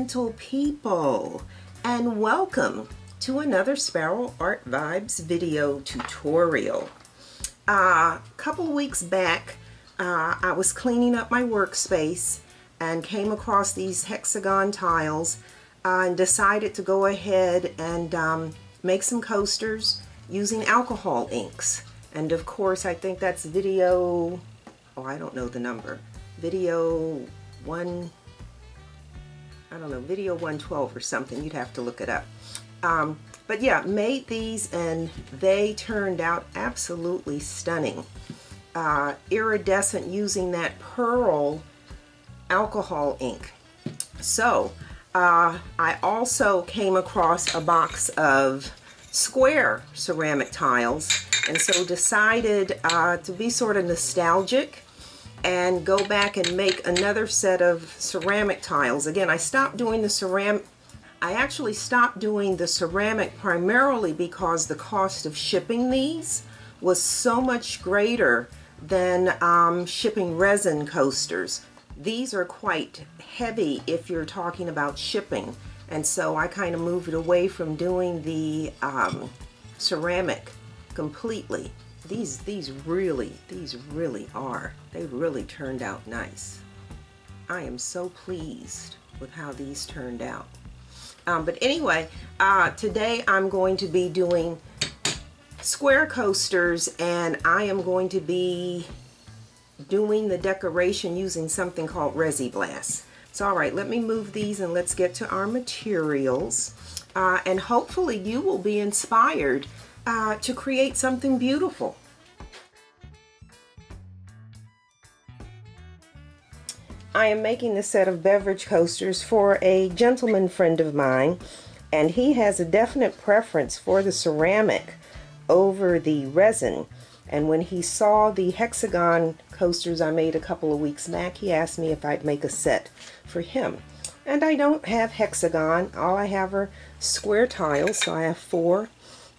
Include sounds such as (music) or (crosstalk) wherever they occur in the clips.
gentle people, and welcome to another Sparrow Art Vibes video tutorial. A uh, couple weeks back, uh, I was cleaning up my workspace and came across these hexagon tiles uh, and decided to go ahead and um, make some coasters using alcohol inks. And of course, I think that's video, oh, I don't know the number, video one I don't know, video 112 or something. You'd have to look it up. Um, but yeah, made these and they turned out absolutely stunning. Uh, iridescent using that pearl alcohol ink. So uh, I also came across a box of square ceramic tiles and so decided uh, to be sort of nostalgic and go back and make another set of ceramic tiles. Again, I stopped doing the ceramic, I actually stopped doing the ceramic primarily because the cost of shipping these was so much greater than um, shipping resin coasters. These are quite heavy if you're talking about shipping. And so I kind of moved away from doing the um, ceramic completely these these really these really are. They really turned out nice. I am so pleased with how these turned out. Um, but anyway uh, today I'm going to be doing square coasters and I am going to be doing the decoration using something called resi-BLAST. So all right let me move these and let's get to our materials. Uh, and hopefully you will be inspired uh, to create something beautiful. I am making this set of beverage coasters for a gentleman friend of mine and he has a definite preference for the ceramic over the resin. And when he saw the hexagon coasters I made a couple of weeks back he asked me if I'd make a set for him. And I don't have hexagon. All I have are square tiles so I have four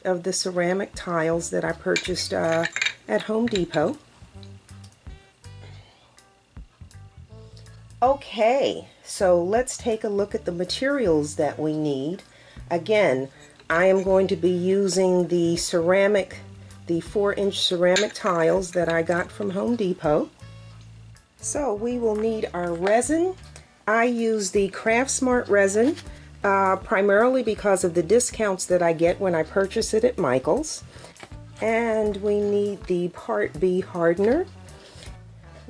of the ceramic tiles that I purchased uh, at Home Depot. Okay, so let's take a look at the materials that we need. Again, I am going to be using the ceramic, the 4-inch ceramic tiles that I got from Home Depot. So we will need our resin. I use the CraftSmart resin uh, primarily because of the discounts that I get when I purchase it at Michael's. And we need the Part B hardener.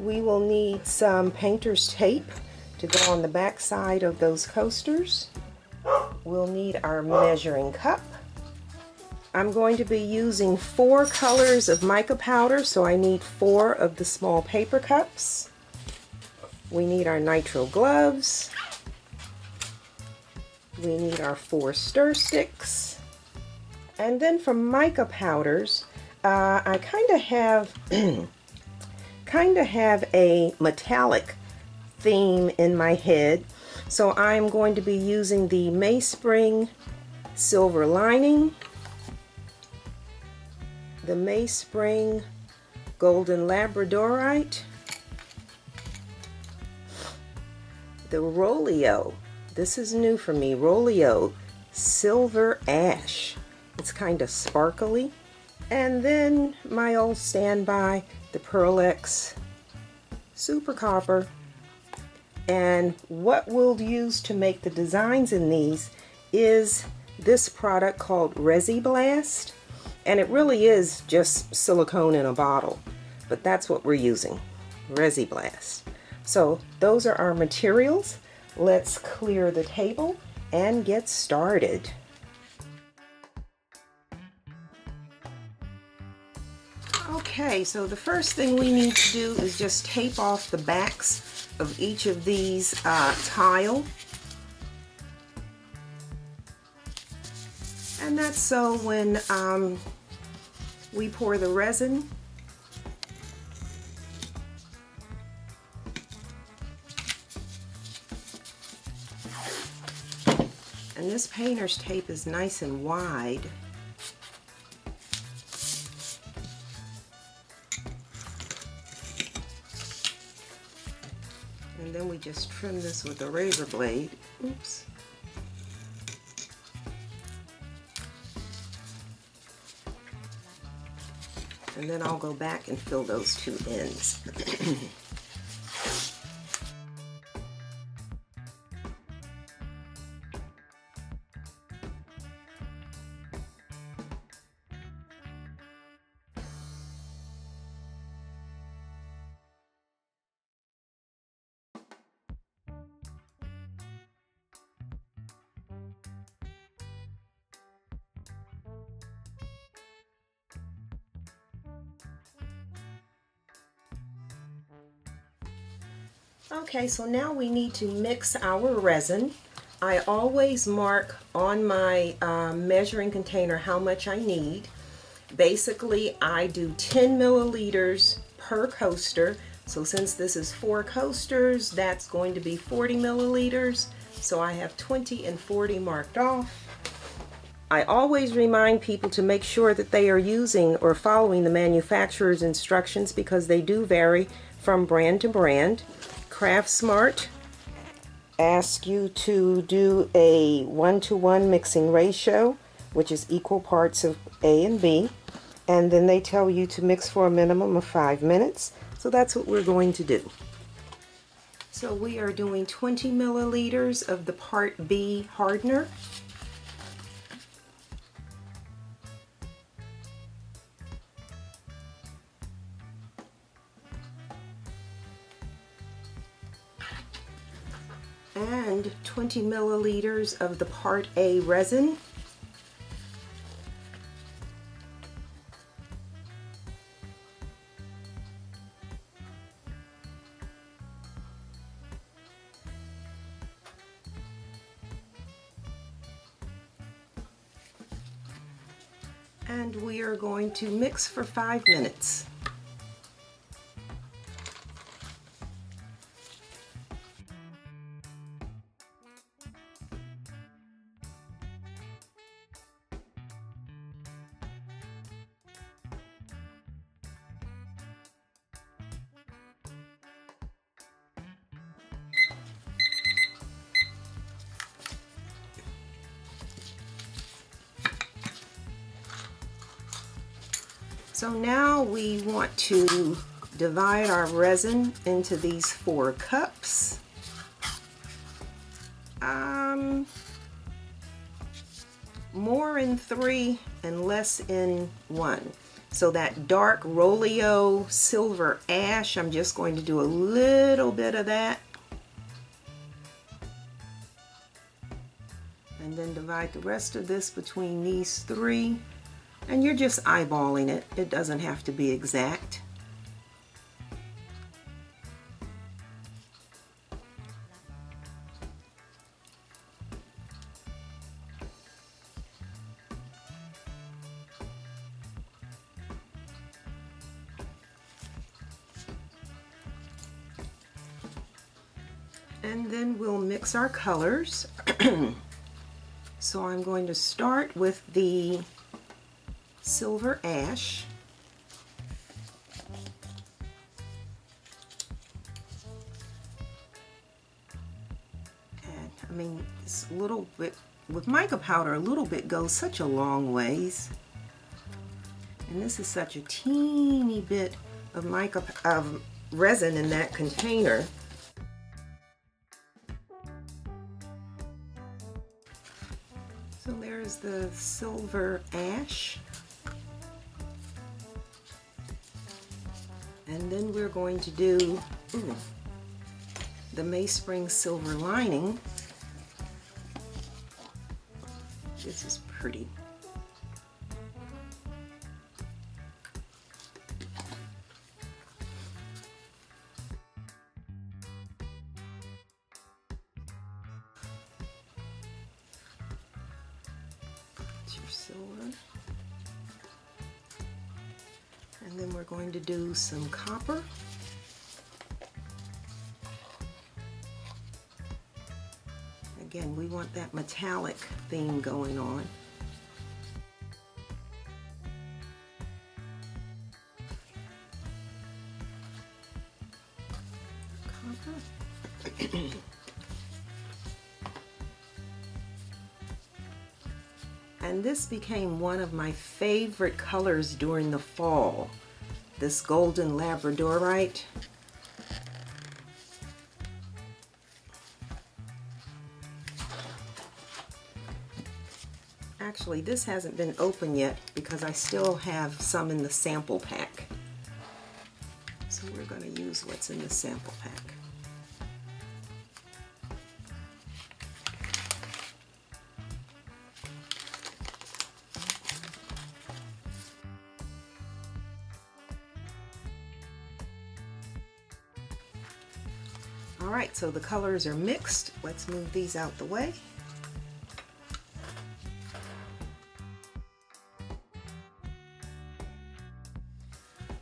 We will need some painter's tape to go on the back side of those coasters. We'll need our measuring cup. I'm going to be using four colors of mica powder, so I need four of the small paper cups. We need our nitrile gloves. We need our four stir sticks. And then for mica powders, uh, I kind of have (clears throat) kind of have a metallic theme in my head. So I'm going to be using the Mayspring Silver Lining, the Mayspring Golden Labradorite, the Rolio this is new for me. Rolio Silver Ash. It's kind of sparkly. And then my old standby, the Pearl Ex Super Copper. And what we'll use to make the designs in these is this product called resi-BLAST. And it really is just silicone in a bottle. But that's what we're using, resi-BLAST. So those are our materials. Let's clear the table and get started. Okay, so the first thing we need to do is just tape off the backs of each of these uh, tile. And that's so when um, we pour the resin, and this painter's tape is nice and wide. And then we just trim this with a razor blade. Oops. And then I'll go back and fill those two ends. (clears throat) Okay, so now we need to mix our resin. I always mark on my uh, measuring container how much I need. Basically, I do 10 milliliters per coaster. So since this is four coasters, that's going to be 40 milliliters. So I have 20 and 40 marked off. I always remind people to make sure that they are using or following the manufacturer's instructions because they do vary from brand to brand. CraftSmart asks you to do a one-to-one -one mixing ratio, which is equal parts of A and B, and then they tell you to mix for a minimum of five minutes. So that's what we're going to do. So we are doing 20 milliliters of the Part B hardener. And 20 milliliters of the Part A resin. And we are going to mix for five minutes. Want to divide our resin into these four cups. Um, more in three and less in one. So that dark Rolio silver ash, I'm just going to do a little bit of that. And then divide the rest of this between these three. And you're just eyeballing it. It doesn't have to be exact. And then we'll mix our colors. (clears throat) so I'm going to start with the silver ash. And I mean, this little bit, with mica powder, a little bit goes such a long ways. And this is such a teeny bit of mica of resin in that container. So there's the silver ash. And then we're going to do ooh, the Mayspring silver lining. This is pretty. Copper. Again, we want that metallic theme going on. and this became one of my favorite colors during the fall. This golden labradorite. Actually, this hasn't been open yet because I still have some in the sample pack. So we're going to use what's in the sample pack. So the colors are mixed. Let's move these out the way.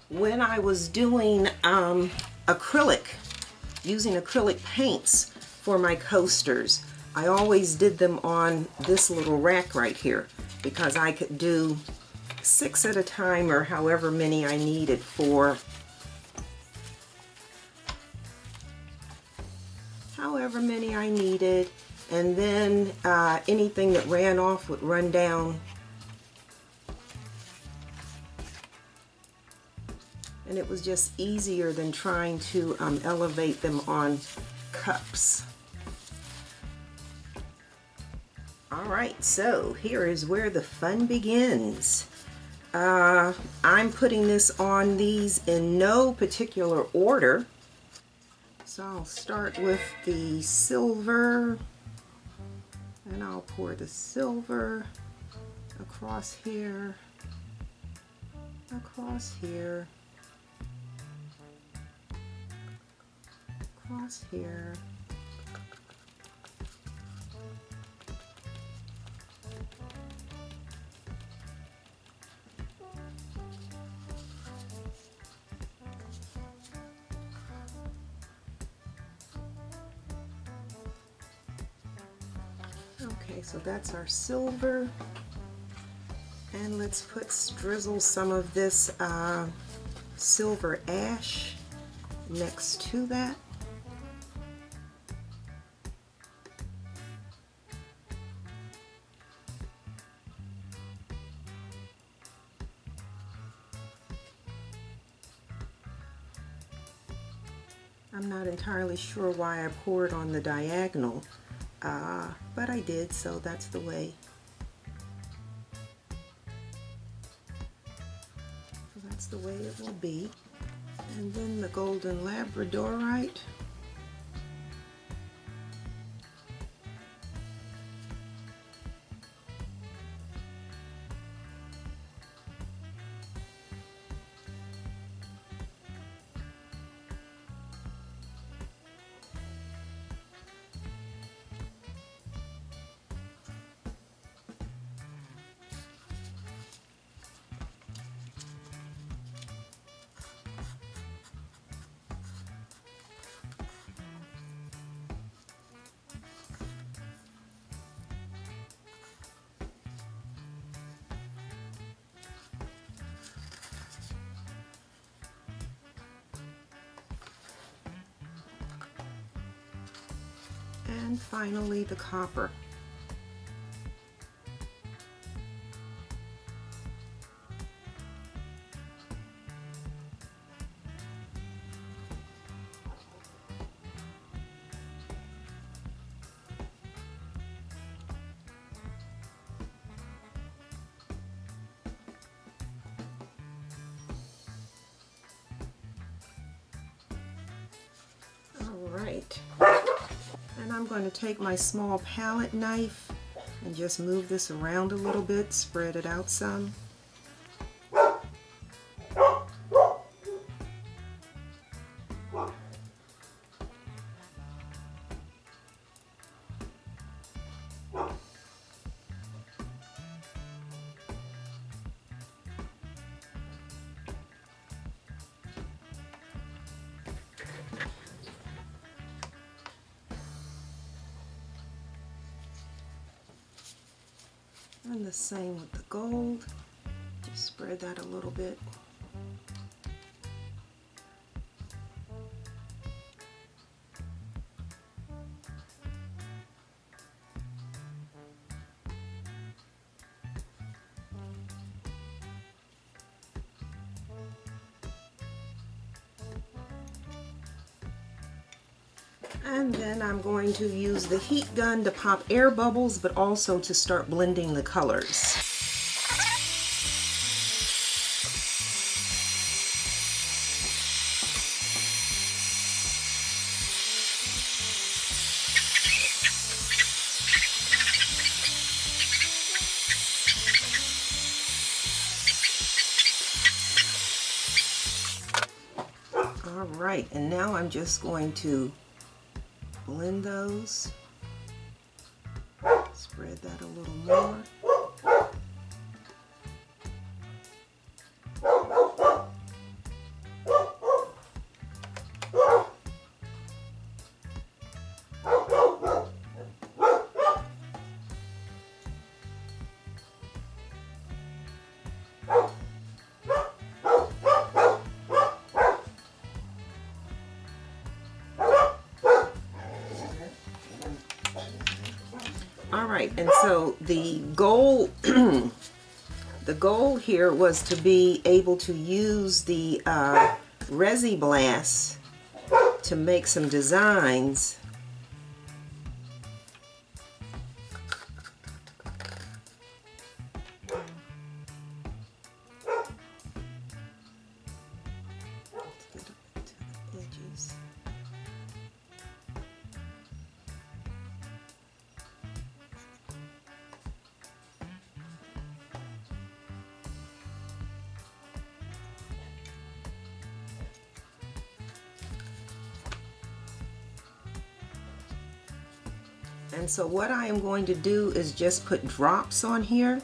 When I was doing um, acrylic, using acrylic paints for my coasters, I always did them on this little rack right here because I could do six at a time or however many I needed for and then uh, anything that ran off would run down and it was just easier than trying to um, elevate them on cups. Alright, so here is where the fun begins. Uh, I'm putting this on these in no particular order. So I'll start with the silver and I'll pour the silver across here, across here, across here. Okay, so that's our silver. And let's put drizzle some of this uh, silver ash next to that. I'm not entirely sure why I poured on the diagonal, uh, but I did, so that's the way. So that's the way it will be. And then the golden labradorite. The copper. To take my small palette knife and just move this around a little bit, spread it out some. I'm going to use the heat gun to pop air bubbles, but also to start blending the colors. All right, and now I'm just going to blend those. Spread that a little more. Right, and so the goal, (clears throat) the goal here was to be able to use the uh, resi-BLAST to make some designs. So what I am going to do is just put drops on here.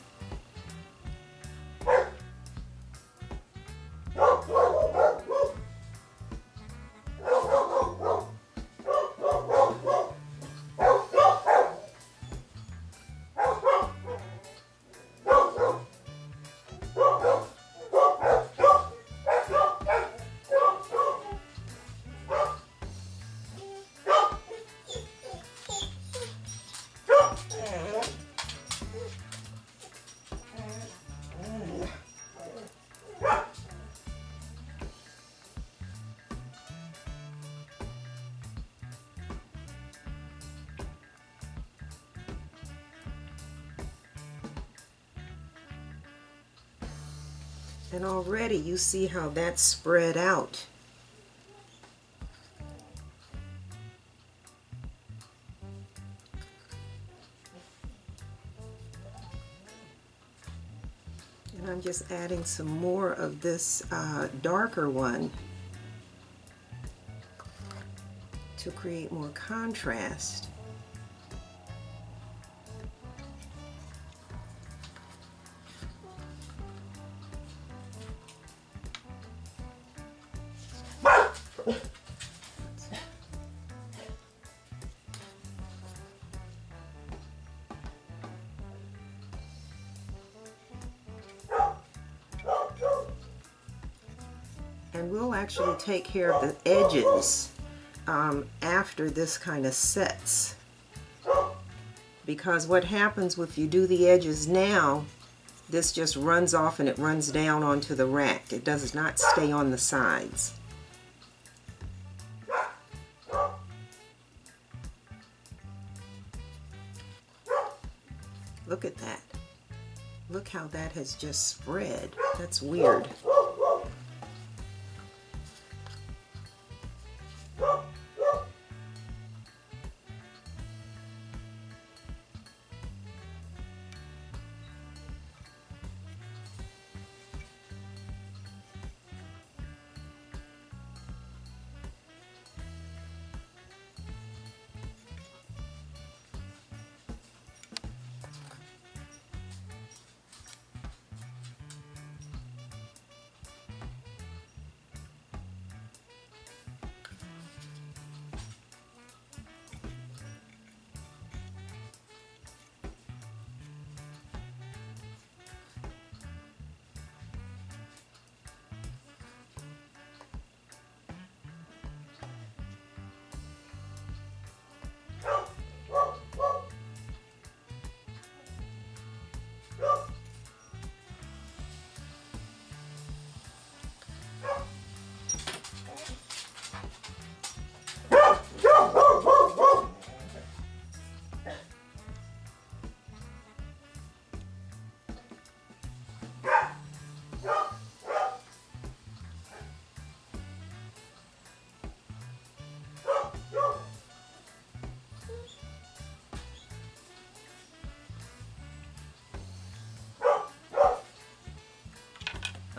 And already you see how that's spread out. And I'm just adding some more of this uh, darker one to create more contrast. We'll take care of the edges um, after this kind of sets. Because what happens if you do the edges now this just runs off and it runs down onto the rack. It does not stay on the sides. Look at that. Look how that has just spread. That's weird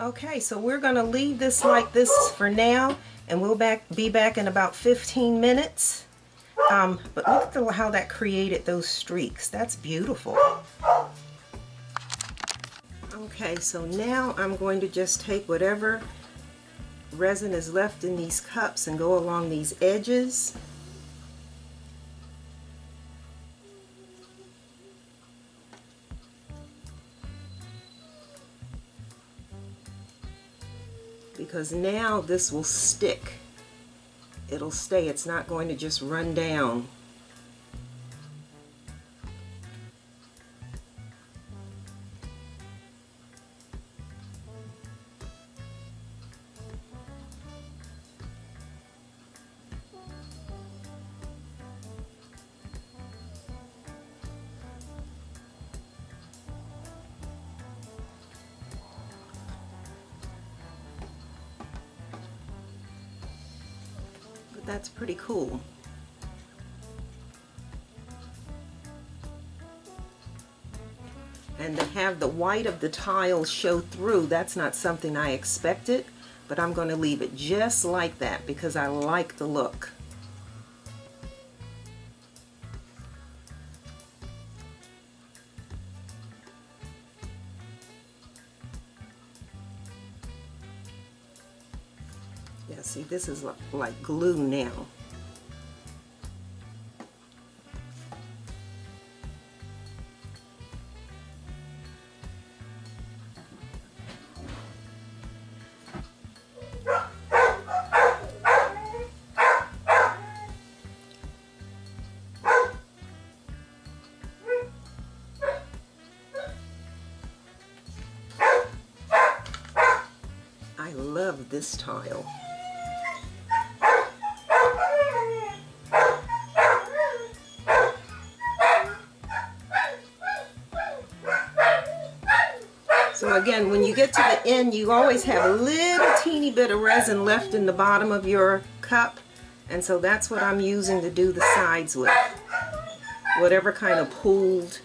Okay, so we're going to leave this like this for now, and we'll back be back in about 15 minutes. Um, but look at how that created those streaks. That's beautiful. Okay, so now I'm going to just take whatever resin is left in these cups and go along these edges. Because now this will stick. It'll stay. It's not going to just run down. Cool. And to have the white of the tiles show through, that's not something I expected, but I'm going to leave it just like that because I like the look. Yeah, see, this is like glue now. This tile. So again, when you get to the end, you always have a little teeny bit of resin left in the bottom of your cup. And so that's what I'm using to do the sides with. Whatever kind of pooled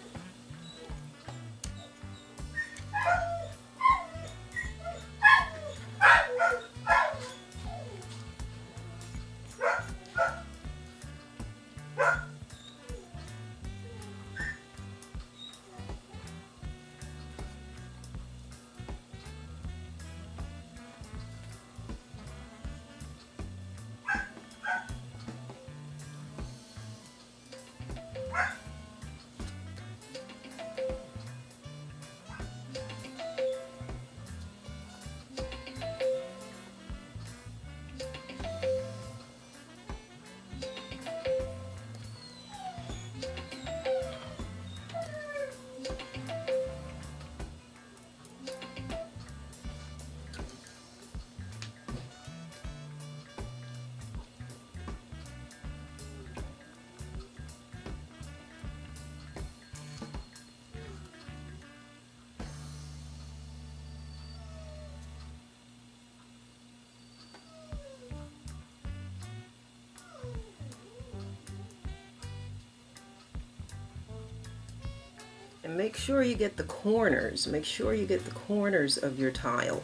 And make sure you get the corners. Make sure you get the corners of your tile.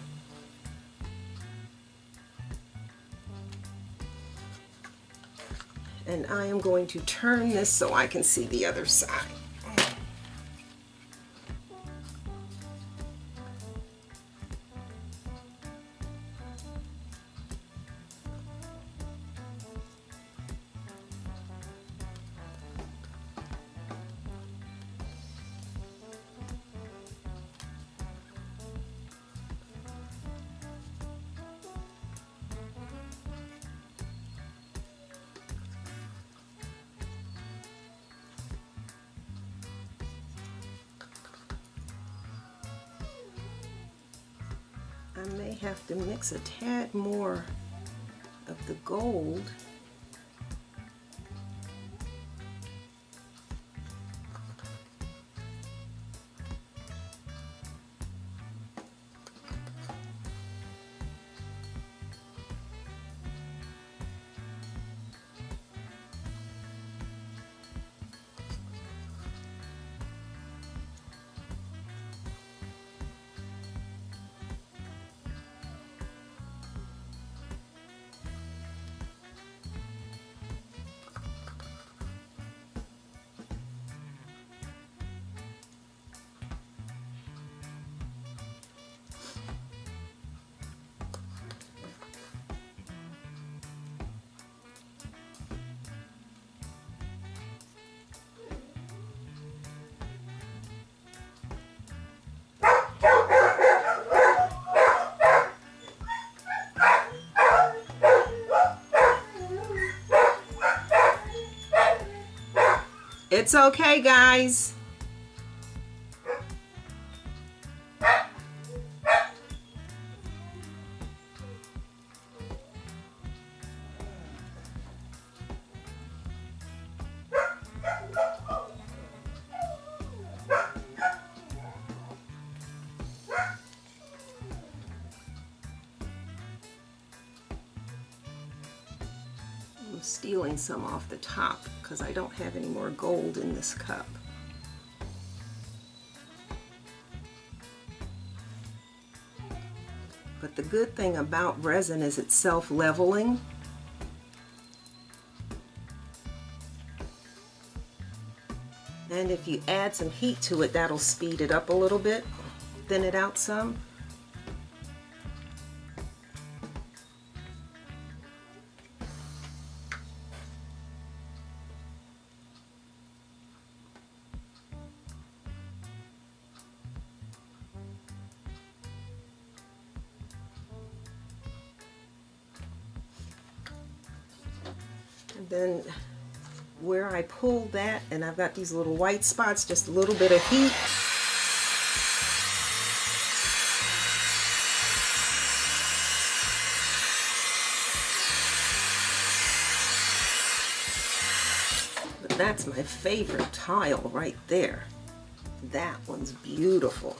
And I am going to turn this so I can see the other side. I may have to mix a tad more of the gold It's okay, guys. Stealing some off the top because I don't have any more gold in this cup. But the good thing about resin is it's self-leveling. And if you add some heat to it, that'll speed it up a little bit, thin it out some. Got these little white spots, just a little bit of heat. But that's my favorite tile right there. That one's beautiful.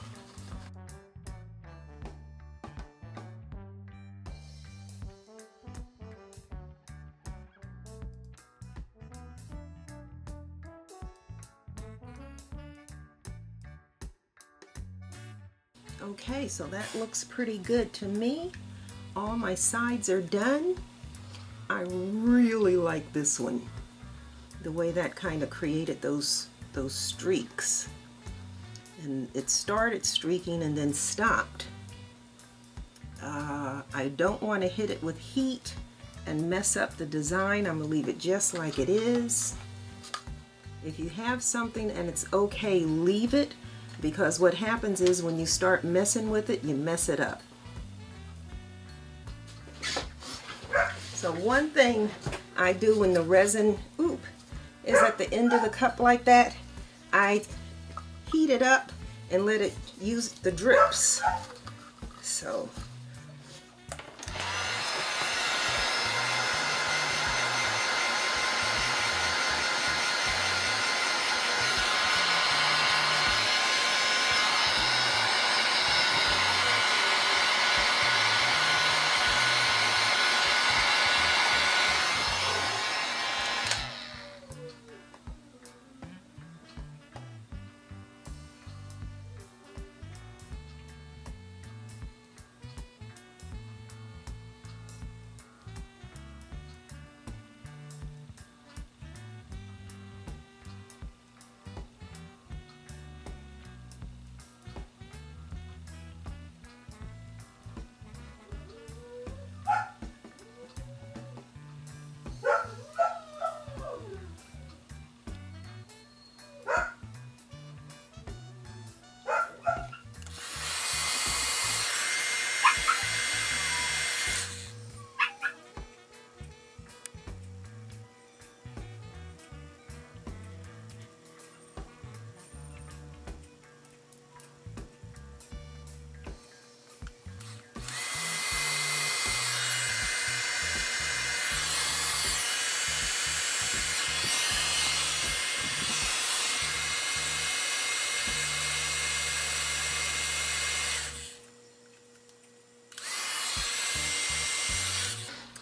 Okay, so that looks pretty good to me. All my sides are done. I really like this one. The way that kind of created those those streaks. And it started streaking and then stopped. Uh, I don't want to hit it with heat and mess up the design. I'm going to leave it just like it is. If you have something and it's okay, leave it because what happens is when you start messing with it, you mess it up. So one thing I do when the resin, oop, is at the end of the cup like that, I heat it up and let it use the drips. So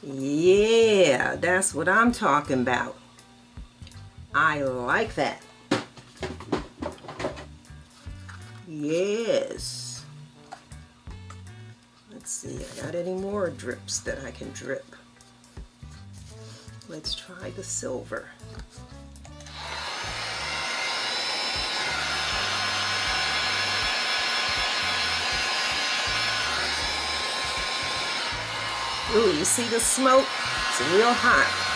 Yeah, that's what I'm talking about. I like that. Yes. Let's see, I got any more drips that I can drip. Let's try the silver. Ooh, you see the smoke? It's real hot.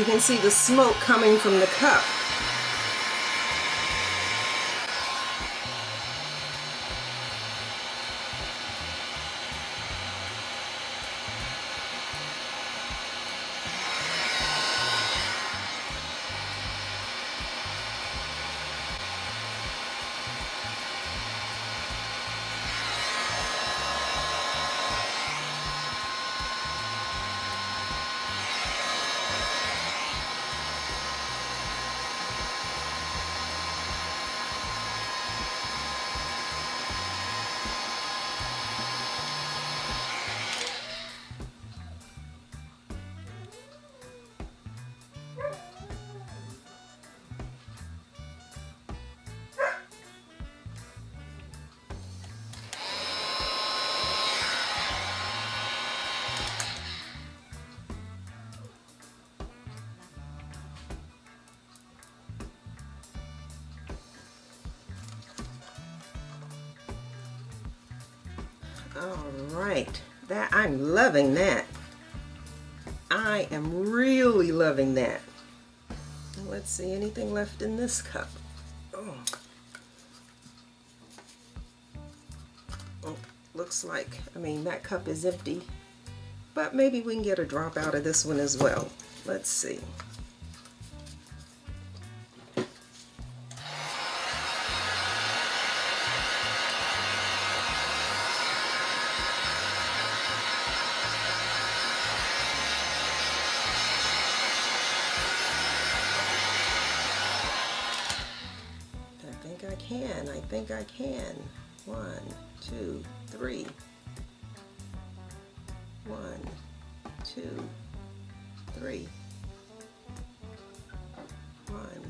You can see the smoke coming from the cup. Right, that I'm loving that. I am really loving that. Let's see, anything left in this cup? Oh. oh, looks like, I mean, that cup is empty, but maybe we can get a drop out of this one as well. Let's see. Can. I think I can. One, two, three. One, two, three. One,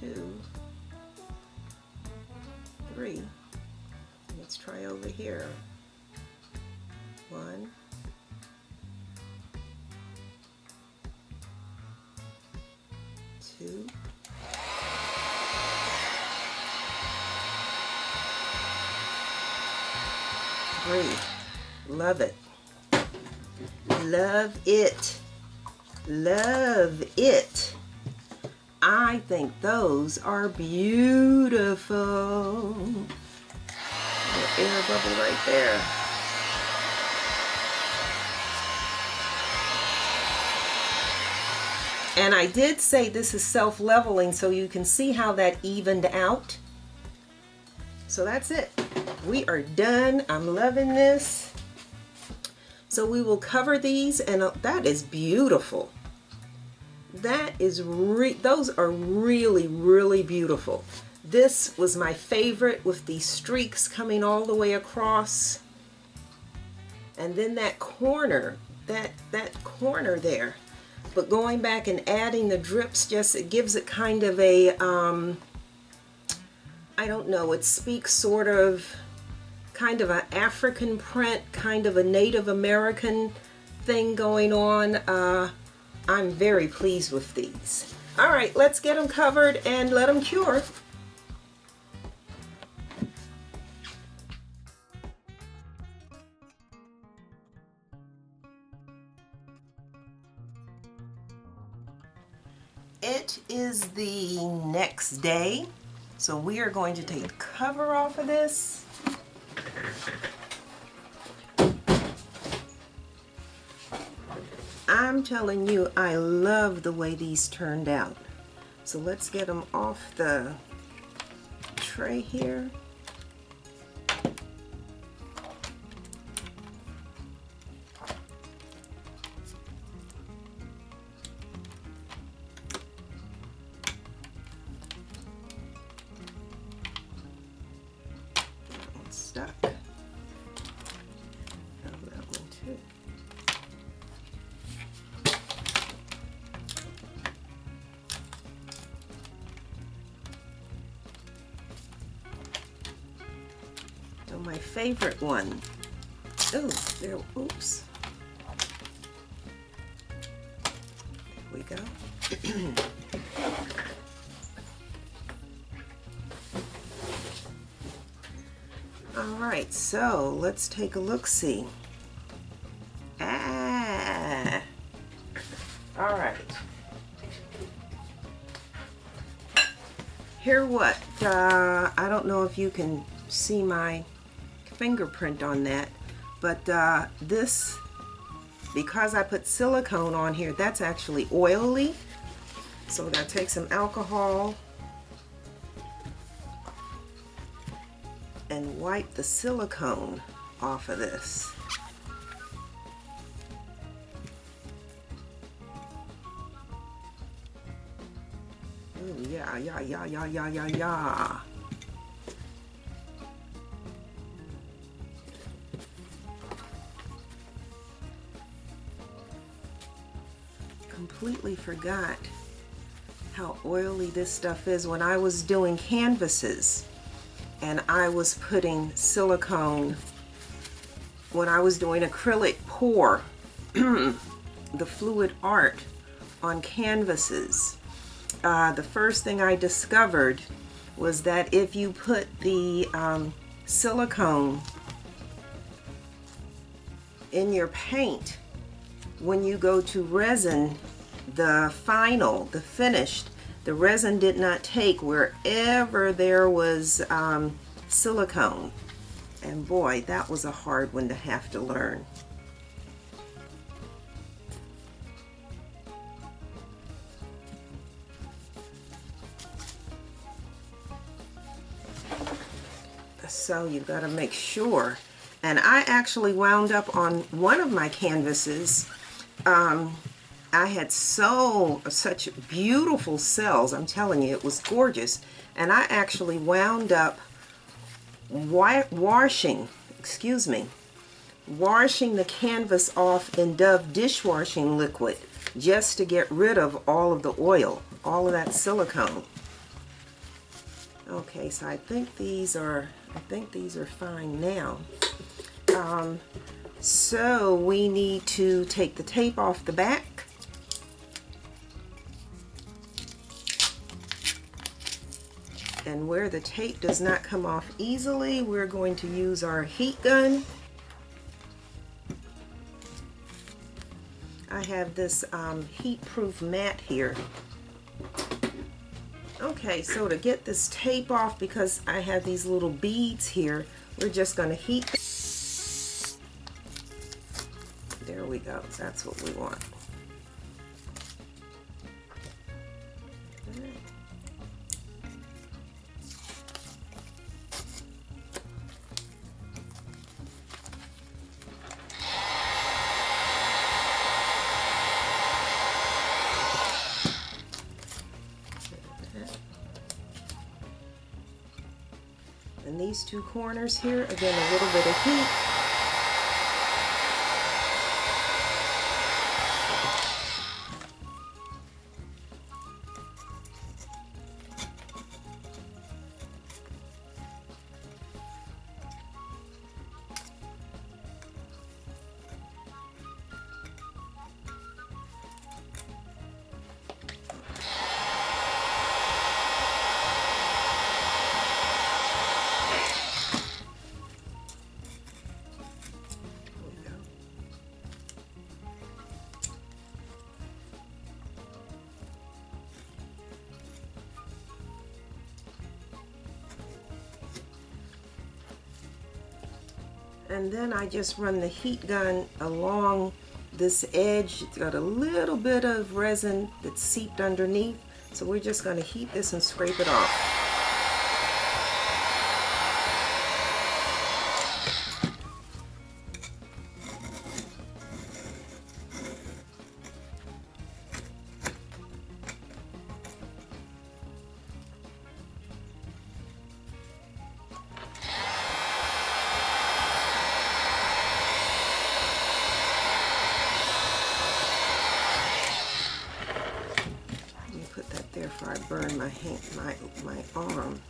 two, three. Let's try over here. One, Love it. Love it. I think those are beautiful. Little air bubble right there. And I did say this is self-leveling so you can see how that evened out. So that's it we are done. I'm loving this. So we will cover these and uh, that is beautiful. That is re those are really, really beautiful. This was my favorite with these streaks coming all the way across. And then that corner, that, that corner there. But going back and adding the drips just, it gives it kind of a, um, I don't know, it speaks sort of kind of an African print, kind of a Native American thing going on. Uh, I'm very pleased with these. All right, let's get them covered and let them cure. It is the next day, so we are going to take the cover off of this. I'm telling you, I love the way these turned out. So let's get them off the tray here. favorite one. Oh, there, oops. There we go. (clears throat) All right, so let's take a look-see. Ah! All right. Here what? Uh, I don't know if you can see my fingerprint on that, but uh, this, because I put silicone on here, that's actually oily. So we're gonna take some alcohol and wipe the silicone off of this. Oh yeah, yeah, yeah, yeah, yeah, yeah, yeah. Completely forgot how oily this stuff is. When I was doing canvases and I was putting silicone when I was doing acrylic pour (clears throat) the fluid art on canvases uh, the first thing I discovered was that if you put the um, silicone in your paint, when you go to resin, the final, the finished, the resin did not take wherever there was um, silicone. And boy, that was a hard one to have to learn. so you've got to make sure. And I actually wound up on one of my canvases. Um, I had so such beautiful cells. I'm telling you, it was gorgeous. And I actually wound up washing, excuse me, washing the canvas off in Dove dishwashing liquid just to get rid of all of the oil, all of that silicone. Okay, so I think these are I think these are fine now. Um, so we need to take the tape off the back. And where the tape does not come off easily, we're going to use our heat gun. I have this um, heat-proof mat here Okay, so to get this tape off, because I have these little beads here, we're just going to heat. There we go. That's what we want. These two corners here, again, a little bit of heat. And then I just run the heat gun along this edge. It's got a little bit of resin that's seeped underneath. So we're just going to heat this and scrape it off. My hand, my my arm.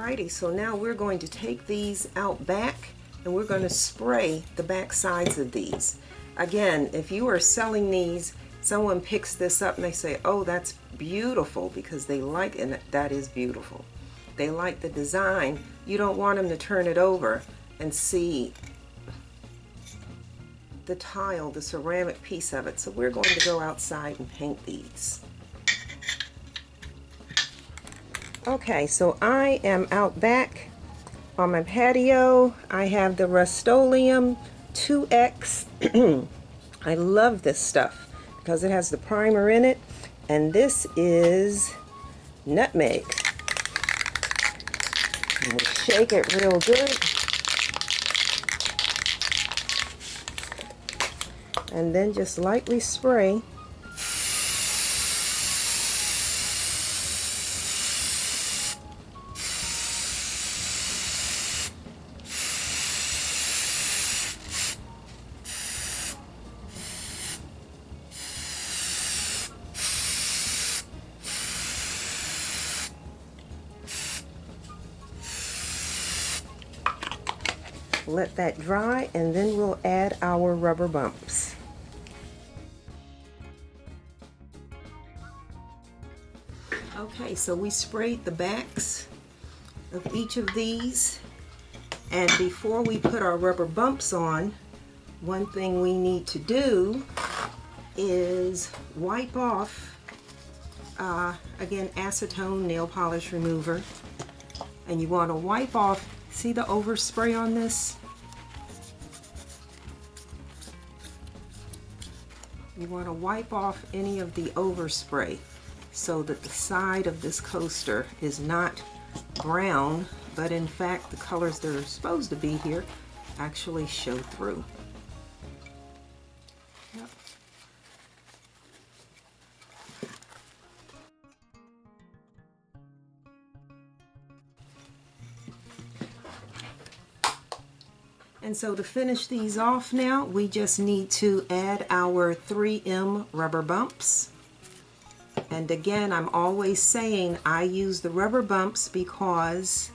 Alrighty, so now we're going to take these out back and we're going to spray the back sides of these. Again, if you are selling these, someone picks this up and they say, oh, that's beautiful because they like, and that is beautiful. They like the design. You don't want them to turn it over and see the tile, the ceramic piece of it. So we're going to go outside and paint these. Okay, so I am out back on my patio. I have the Rust-Oleum 2X. (clears throat) I love this stuff because it has the primer in it. And this is nutmeg. And we'll shake it real good. And then just lightly spray let that dry and then we'll add our rubber bumps. Okay, so we sprayed the backs of each of these and before we put our rubber bumps on, one thing we need to do is wipe off, uh, again, acetone nail polish remover. And you want to wipe off, see the overspray on this? You want to wipe off any of the overspray so that the side of this coaster is not brown, but in fact the colors that are supposed to be here actually show through. So to finish these off now, we just need to add our 3M rubber bumps. And again, I'm always saying I use the rubber bumps because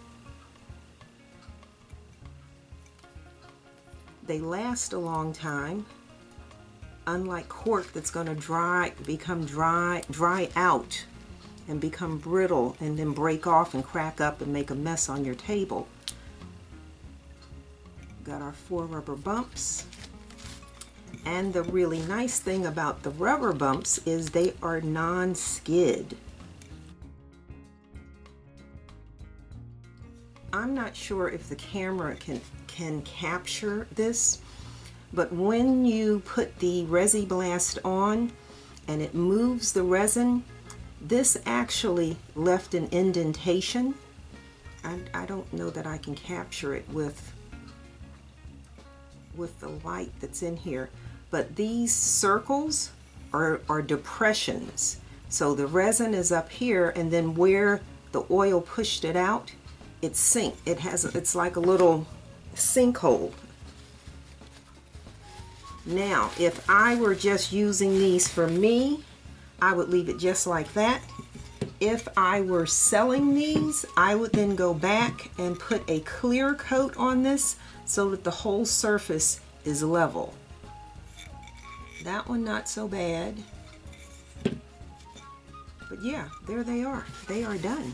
they last a long time. Unlike cork that's going to dry, become dry, dry out and become brittle and then break off and crack up and make a mess on your table. Got our four rubber bumps. And the really nice thing about the rubber bumps is they are non-skid. I'm not sure if the camera can, can capture this, but when you put the resi-BLAST on and it moves the resin, this actually left an indentation. I, I don't know that I can capture it with with the light that's in here. But these circles are, are depressions. So the resin is up here and then where the oil pushed it out, it sink. It has, it's like a little sinkhole. Now, if I were just using these for me, I would leave it just like that. If I were selling these, I would then go back and put a clear coat on this so that the whole surface is level. That one not so bad. But yeah, there they are. They are done.